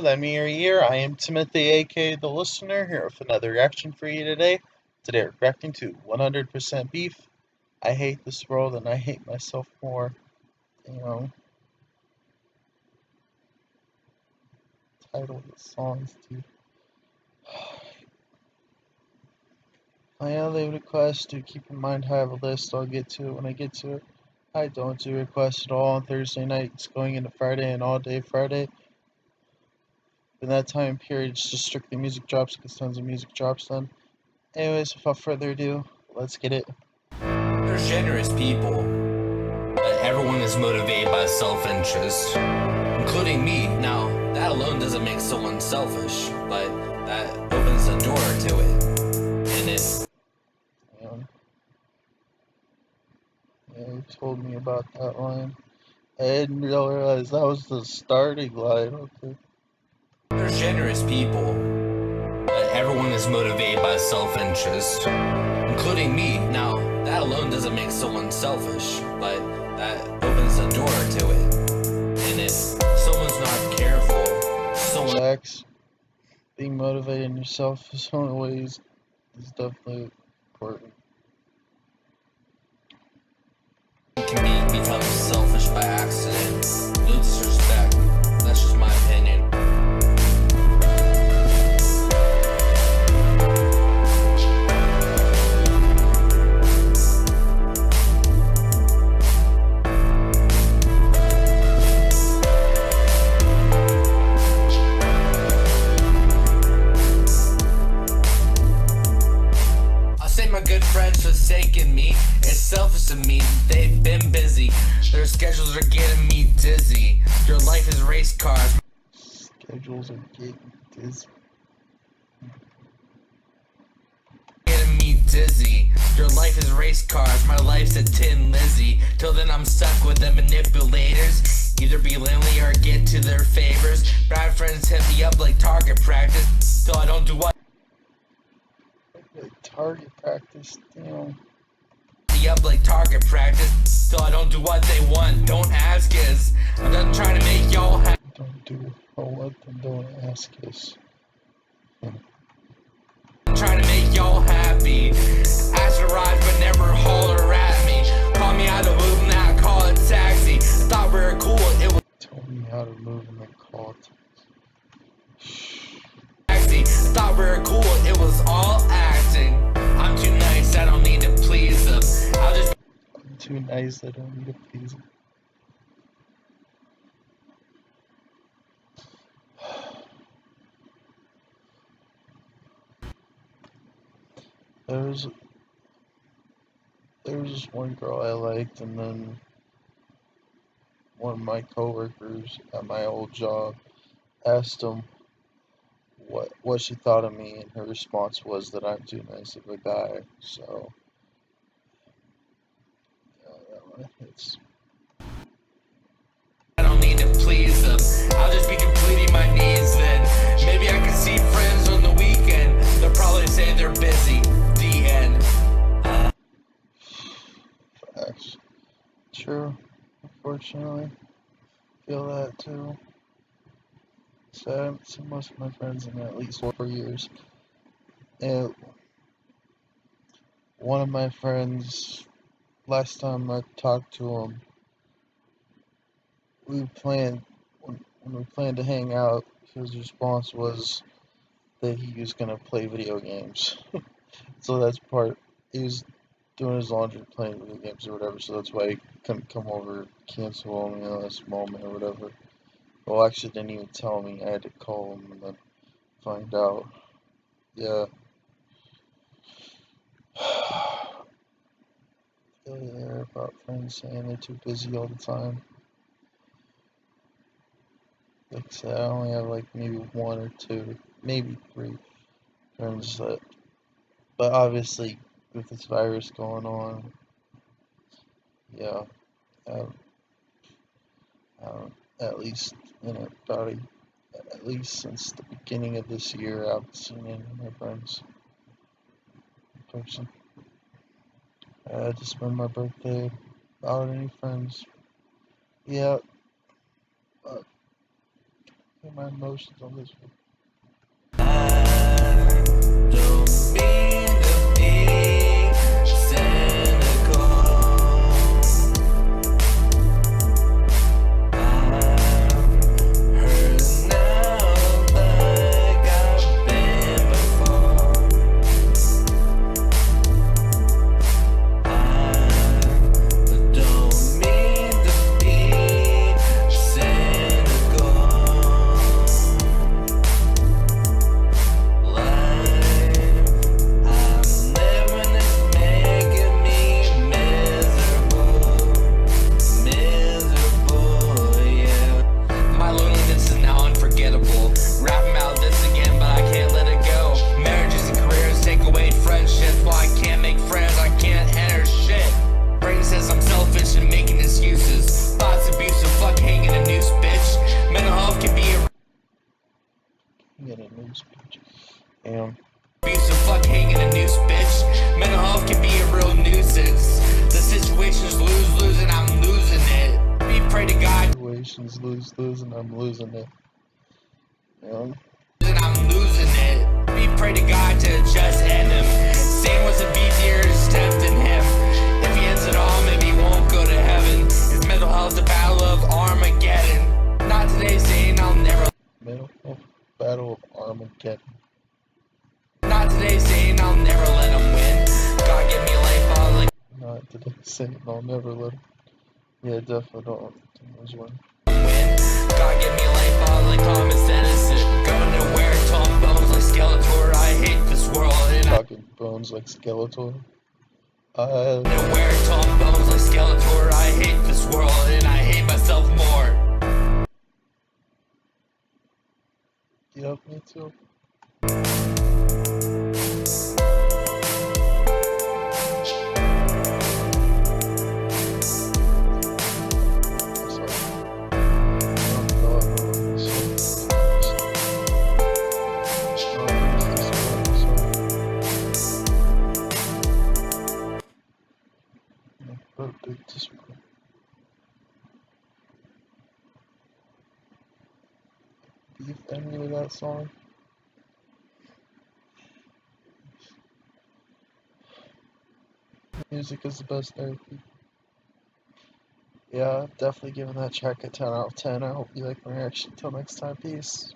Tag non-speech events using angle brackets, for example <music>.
Let me your. I am Timothy, aka the listener, here with another reaction for you today. Today we're reacting to 100% Beef. I hate this world and I hate myself more. You know. Title of the songs, dude. <sighs> My other request to keep in mind I have a list, I'll get to it when I get to it. I don't do requests at all on Thursday nights going into Friday and all day Friday. In that time period, it's just strictly music drops because tons of music drops then. Anyways, without further ado, let's get it. There's generous people, but everyone is motivated by self-interest, including me. Now, that alone doesn't make someone selfish, but that opens the door to it. And it Yeah, you told me about that line. I didn't realize that was the starting line. Okay. There's generous people, but everyone is motivated by self-interest, including me. Now, that alone doesn't make someone selfish, but that opens the door to it. And if someone's not careful, someone... Sex, being motivated in yourself is one of the ways is definitely important. can be, become selfish by accident, friends forsaken me. It's selfish of me, they've been busy. Their schedules are getting me dizzy. Your life is race cars. Schedules are getting dizzy. Getting me dizzy. Your life is race cars. My life's a tin Lizzie. Till then, I'm stuck with the manipulators. Either be lonely or get to their favors. Bad friends hit me up like target practice. So I don't do what target practice, you know. Up like target practice, so I don't do what they want. Don't ask us. I'm just trying to make y'all happy. Don't do what them don't ask us. Too nice, I don't please them. There was there was this one girl I liked, and then one of my coworkers at my old job asked him what what she thought of me, and her response was that I'm too nice of a guy. So hits. I don't need to please them. I'll just be completing my needs then. Maybe I can see friends on the weekend. They'll probably say they're busy. The end. Facts. True. Unfortunately, feel that too. So I haven't seen most of my friends in at least four years. And one of my friends, last time I talked to him, we planned, when, we planned to hang out, his response was that he was going to play video games. <laughs> so that's part, he was doing his laundry, playing video games or whatever, so that's why he couldn't come over, cancel on me at this moment or whatever. Well, actually, didn't even tell me. I had to call him and then find out. Yeah. Yeah, about friends saying they're too busy all the time. Like I said, I only have like maybe one or two, maybe three friends that, but obviously with this virus going on, yeah, um, um, at least you know, about a, at least since the beginning of this year, I haven't seen any of my friends in person. Had to spend my birthday without any friends. Yeah, uh, but my emotions on this one. Get a new speech. And Abusive fuck hanging a noose, bitch. Mental health can be a real nuisance. The situation's lose lose and I'm losing it. We pray to God situations lose lose and I'm losing it. And and I'm losing it. We pray to God to just Battle of Armageddon. Not today, saying I'll never let him win. God give me life, all like Not today saying I'll never let him. Yeah, definitely don't think there's one. win. God give me life, all like Thomas Edison. Nowhere, tall bones like Skeletor. I hate this world, and I Talking bones like Skeletor. I nowhere, tall bones like Skeletor. I hate this world, and I hate myself more. Yep, me too. Song? Music is the best therapy. Yeah, definitely giving that track a 10 out of 10. I hope you like my reaction. Till next time, peace.